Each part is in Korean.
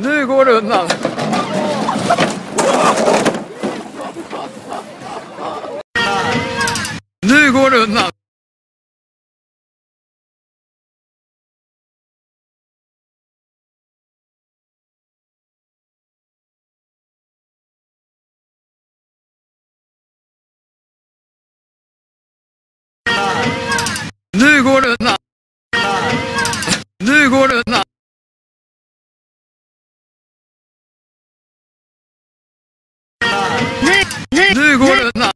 Nu går det undan. Nu går det undan. Nu går det undan. ぬごるるな。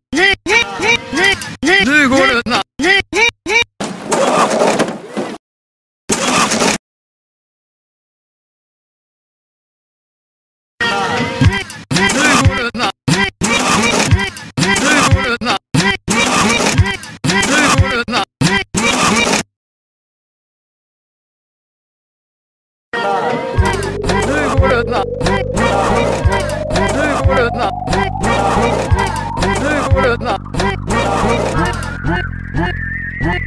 늘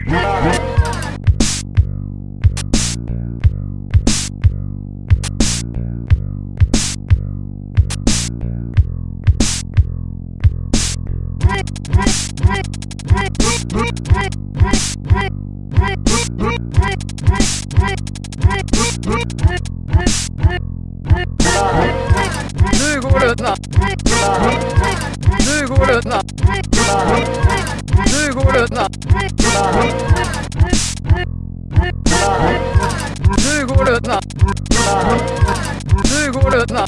구부렸나? 늘 구부렸나? 누구를 나 누구를 나